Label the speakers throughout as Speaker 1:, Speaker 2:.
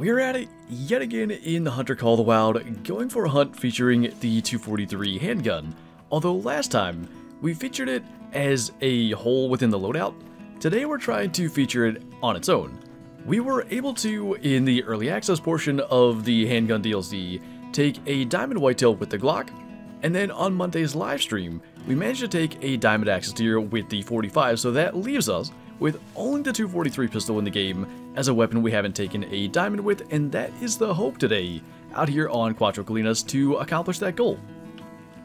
Speaker 1: We're at it yet again in the Hunter Call the Wild, going for a hunt featuring the 243 handgun. Although last time, we featured it as a whole within the loadout, today we're trying to feature it on its own. We were able to, in the early access portion of the handgun DLC, take a Diamond Whitetail with the Glock, and then on Monday's live stream, we managed to take a Diamond Axis Deer with the 45, so that leaves us with only the 243 pistol in the game as a weapon we haven't taken a diamond with, and that is the hope today out here on Cuatro Colinas to accomplish that goal.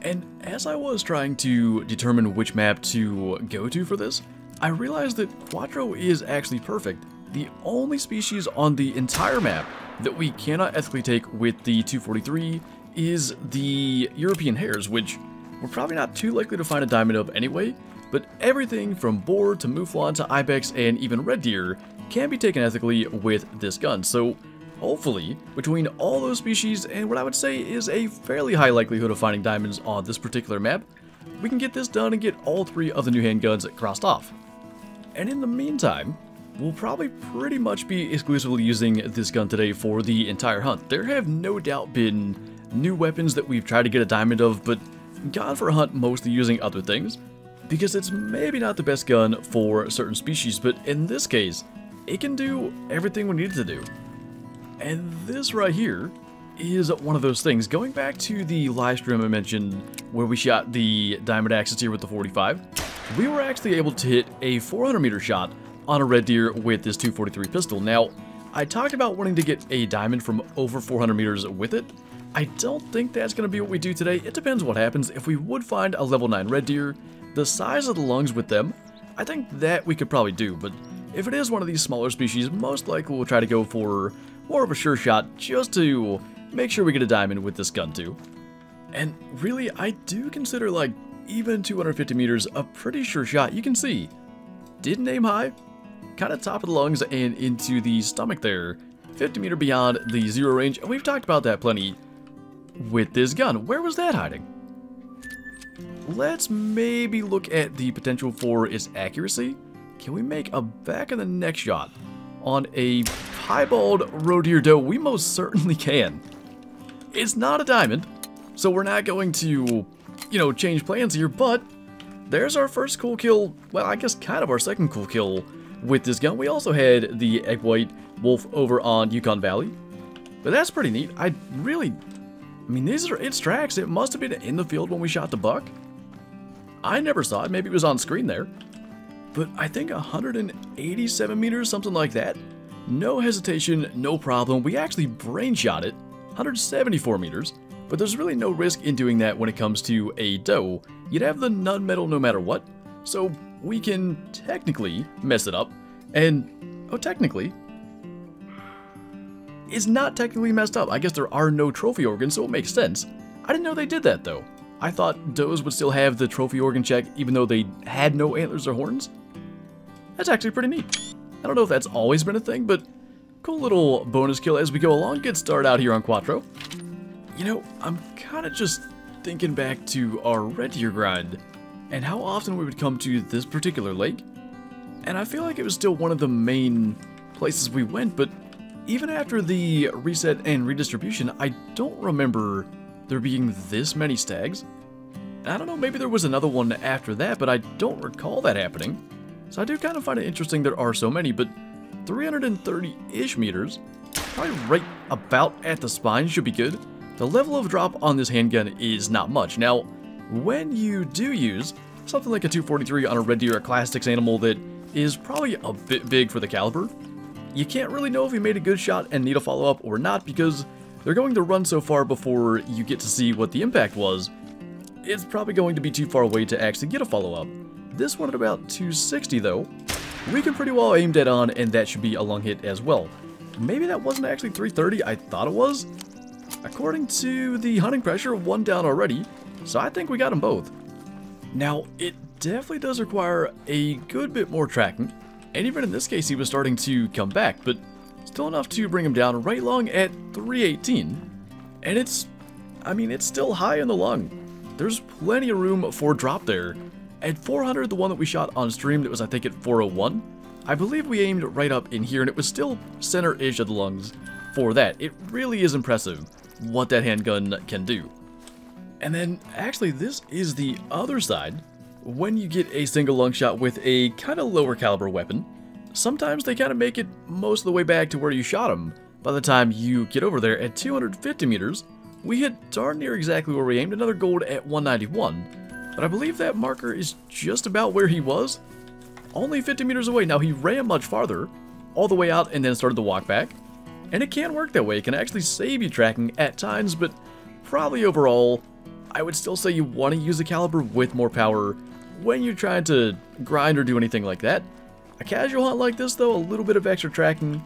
Speaker 1: And as I was trying to determine which map to go to for this, I realized that Cuatro is actually perfect. The only species on the entire map that we cannot ethically take with the 243 is the European hares, which we're probably not too likely to find a diamond of anyway, but everything from boar to mouflon to ibex and even red deer can be taken ethically with this gun. So hopefully, between all those species and what I would say is a fairly high likelihood of finding diamonds on this particular map, we can get this done and get all three of the new handguns crossed off. And in the meantime, we'll probably pretty much be exclusively using this gun today for the entire hunt. There have no doubt been new weapons that we've tried to get a diamond of, but gone for a hunt mostly using other things because it's maybe not the best gun for certain species, but in this case, it can do everything we need it to do. And this right here is one of those things. Going back to the live stream I mentioned where we shot the Diamond Axis here with the 45, we were actually able to hit a 400 meter shot on a red deer with this 243 pistol. Now, I talked about wanting to get a diamond from over 400 meters with it. I don't think that's going to be what we do today. It depends what happens. If we would find a level 9 red deer, the size of the lungs with them, I think that we could probably do, but if it is one of these smaller species, most likely we'll try to go for more of a sure shot just to make sure we get a diamond with this gun too. And really, I do consider like even 250 meters a pretty sure shot. You can see, didn't aim high, kind of top of the lungs and into the stomach there, 50 meter beyond the zero range, and we've talked about that plenty with this gun. Where was that hiding? Let's maybe look at the potential for its accuracy. Can we make a back of the neck shot on a piebald roe doe? We most certainly can. It's not a diamond, so we're not going to, you know, change plans here, but there's our first cool kill, well, I guess kind of our second cool kill with this gun. We also had the egg white wolf over on Yukon Valley, but that's pretty neat. I really, I mean, these are its tracks. It must have been in the field when we shot the buck. I never saw it. Maybe it was on screen there. But I think 187 meters, something like that. No hesitation, no problem. We actually brain shot it, 174 meters. But there's really no risk in doing that when it comes to a doe. You'd have the non-metal no matter what. So we can technically mess it up. And, oh, technically, it's not technically messed up. I guess there are no trophy organs, so it makes sense. I didn't know they did that, though. I thought does would still have the trophy organ check even though they had no antlers or horns. That's actually pretty neat. I don't know if that's always been a thing, but cool little bonus kill as we go along. Good start out here on Cuatro. You know, I'm kind of just thinking back to our red deer grind and how often we would come to this particular lake. And I feel like it was still one of the main places we went, but even after the reset and redistribution, I don't remember there being this many stags. I don't know, maybe there was another one after that, but I don't recall that happening. So I do kind of find it interesting there are so many, but 330-ish meters, probably right about at the spine should be good. The level of drop on this handgun is not much. Now, when you do use something like a 243 on a red deer, a class 6 animal that is probably a bit big for the caliber, you can't really know if you made a good shot and need a follow-up or not because they're going to run so far before you get to see what the impact was. It's probably going to be too far away to actually get a follow-up. This one at about 260 though, we can pretty well aim dead on and that should be a long hit as well. Maybe that wasn't actually 330, I thought it was. According to the hunting pressure, one down already, so I think we got them both. Now, it definitely does require a good bit more tracking, and even in this case he was starting to come back, but Still enough to bring him down right long at 318. And it's, I mean, it's still high in the lung. There's plenty of room for drop there. At 400, the one that we shot on stream, that was I think at 401, I believe we aimed right up in here and it was still center-ish of the lungs for that. It really is impressive what that handgun can do. And then, actually, this is the other side. When you get a single lung shot with a kind of lower caliber weapon, sometimes they kind of make it most of the way back to where you shot them. By the time you get over there at 250 meters, we hit darn near exactly where we aimed, another gold at 191. But I believe that marker is just about where he was, only 50 meters away. Now he ran much farther, all the way out and then started to walk back. And it can work that way, it can actually save you tracking at times, but probably overall, I would still say you want to use a caliber with more power when you're trying to grind or do anything like that. A casual hunt like this though, a little bit of extra tracking,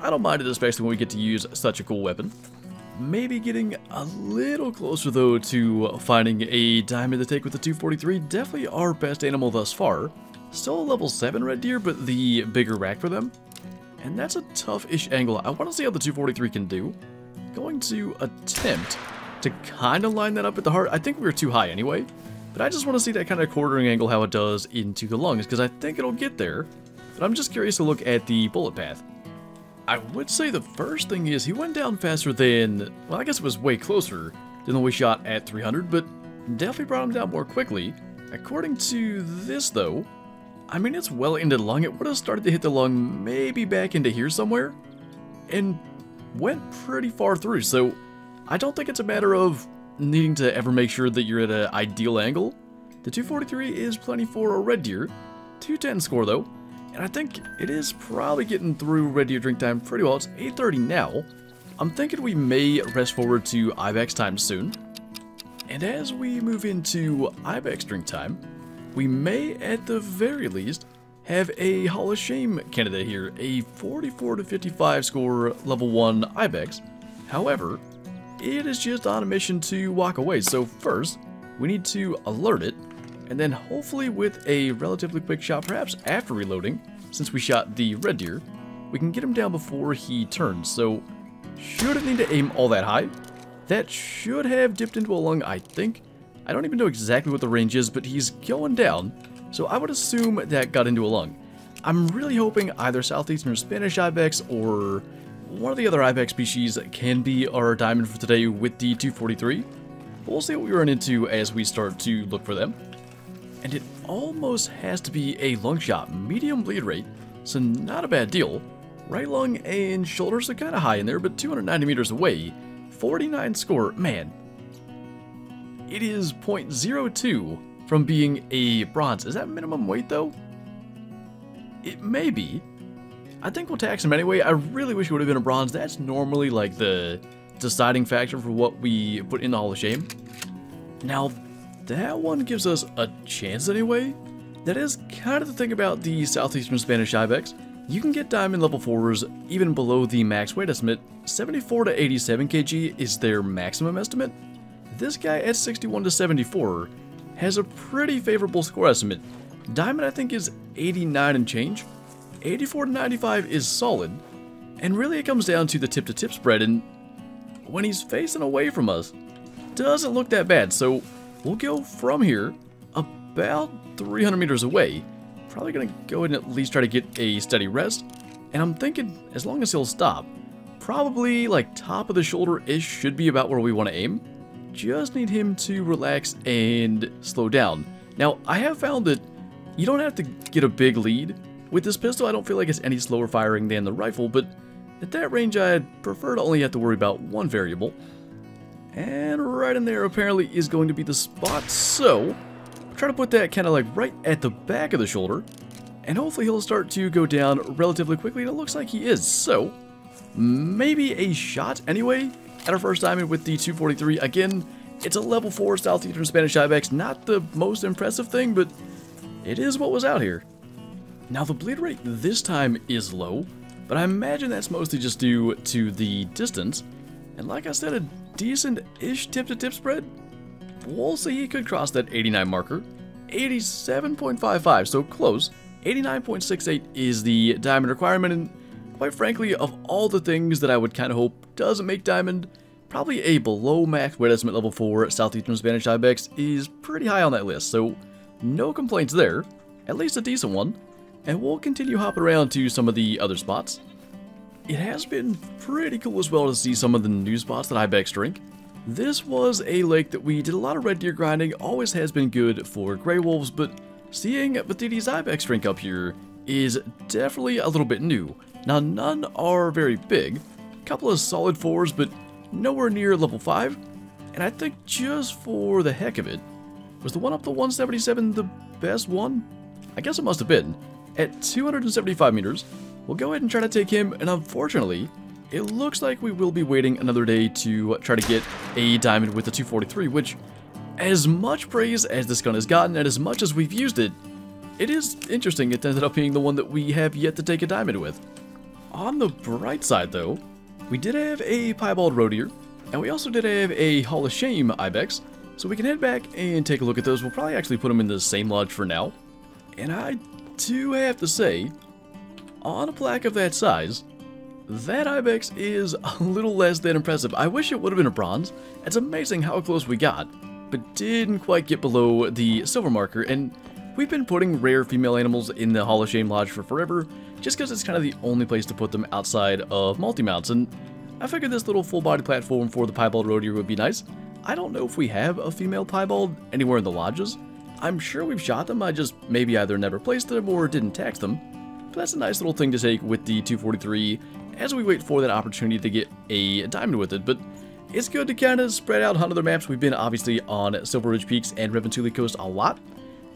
Speaker 1: I don't mind it especially when we get to use such a cool weapon. Maybe getting a little closer though to finding a diamond to take with the 243, definitely our best animal thus far. Still a level 7 red deer, but the bigger rack for them. And that's a tough-ish angle. I want to see how the 243 can do. Going to attempt to kind of line that up at the heart. I think we were too high anyway. But I just want to see that kind of quartering angle how it does into the lungs, because I think it'll get there. But I'm just curious to look at the bullet path. I would say the first thing is he went down faster than, well I guess it was way closer than the we shot at 300, but definitely brought him down more quickly. According to this though, I mean, it's well into the lung. It would have started to hit the lung maybe back into here somewhere. And went pretty far through, so I don't think it's a matter of needing to ever make sure that you're at an ideal angle. The 243 is plenty for a red deer. 210 score though. And I think it is probably getting through red deer drink time pretty well. It's 8.30 now. I'm thinking we may rest forward to Ibex time soon. And as we move into Ibex drink time, we may, at the very least, have a Hall of Shame candidate here, a 44 to 55 score level 1 Ibex. However, it is just on a mission to walk away, so first, we need to alert it, and then hopefully with a relatively quick shot, perhaps after reloading, since we shot the red deer, we can get him down before he turns, so shouldn't need to aim all that high. That should have dipped into a lung, I think, I don't even know exactly what the range is, but he's going down, so I would assume that got into a lung. I'm really hoping either Southeastern Spanish Ibex or one of the other Ibex species can be our diamond for today with the 243. We'll see what we run into as we start to look for them. And it almost has to be a lung shot, medium bleed rate, so not a bad deal. Right lung and shoulders are kind of high in there, but 290 meters away. 49 score, man, it is 0.02 from being a bronze. Is that minimum weight, though? It may be. I think we'll tax him anyway. I really wish it would have been a bronze. That's normally, like, the deciding factor for what we put in the Hall of Shame. Now, that one gives us a chance anyway. That is kind of the thing about the Southeastern Spanish Ibex. You can get diamond level 4s even below the max weight estimate. 74 to 87 kg is their maximum estimate. This guy at 61 to 74 has a pretty favorable score estimate. Diamond I think is 89 and change. 84 to 95 is solid. And really it comes down to the tip to tip spread and when he's facing away from us, doesn't look that bad. So we'll go from here about 300 meters away. Probably gonna go ahead and at least try to get a steady rest. And I'm thinking as long as he'll stop, probably like top of the shoulder-ish should be about where we want to aim just need him to relax and slow down. Now, I have found that you don't have to get a big lead. With this pistol, I don't feel like it's any slower firing than the rifle, but at that range, I'd prefer to only have to worry about one variable. And right in there apparently is going to be the spot, so try to put that kind of like right at the back of the shoulder, and hopefully he'll start to go down relatively quickly, and it looks like he is, so maybe a shot anyway, at our first diamond with the 243. Again, it's a level 4 Southeastern Spanish Ibex. Not the most impressive thing, but it is what was out here. Now, the bleed rate this time is low, but I imagine that's mostly just due to the distance. And like I said, a decent-ish tip-to-tip spread. We'll see he could cross that 89 marker. 87.55, so close. 89.68 is the diamond requirement, and quite frankly, of all the things that I would kind of hope doesn't make diamond, probably a below max weight estimate level 4 Southeastern Spanish Ibex is pretty high on that list, so no complaints there, at least a decent one, and we'll continue hopping around to some of the other spots. it has been pretty cool as well to see some of the new spots that Ibex drink. This was a lake that we did a lot of red deer grinding, always has been good for gray wolves, but seeing Beceite's Ibex drink up here is definitely a little bit new. Now none are very big, a couple of solid fours, but nowhere near level 5, and I think just for the heck of it, was the one up to 177 the best one? I guess it must have been. At 275 meters, we'll go ahead and try to take him, and unfortunately, it looks like we will be waiting another day to try to get a diamond with the 243, which, as much praise as this gun has gotten, and as much as we've used it, it is interesting it ended up being the one that we have yet to take a diamond with. On the bright side, though, we did have a piebald roe and we also did have a Hall of Shame ibex, so we can head back and take a look at those. We'll probably actually put them in the same lodge for now. And I do have to say, on a plaque of that size, that Ibex is a little less than impressive. I wish it would have been a bronze. It's amazing how close we got, but didn't quite get below the silver marker, and we've been putting rare female animals in the Hall of Shame Lodge for forever, just because it's kind of the only place to put them outside of multi-mounts, and I figured this little full-body platform for the piebald roe deer would be nice. I don't know if we have a female piebald anywhere in the lodges. I'm sure we've shot them, I just maybe either never placed them or didn't tax them. But that's a nice little thing to take with the 243 as we wait for that opportunity to get a diamond with it. But it's good to kind of spread out on other maps. We've been obviously on Silver Ridge Peaks and Revontuli Coast a lot.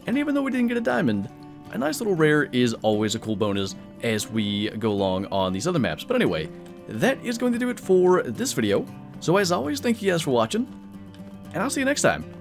Speaker 1: And even though we didn't get a diamond, a nice little rare is always a cool bonus as we go along on these other maps. But anyway, that is going to do it for this video. So as always, thank you guys for watching, and I'll see you next time.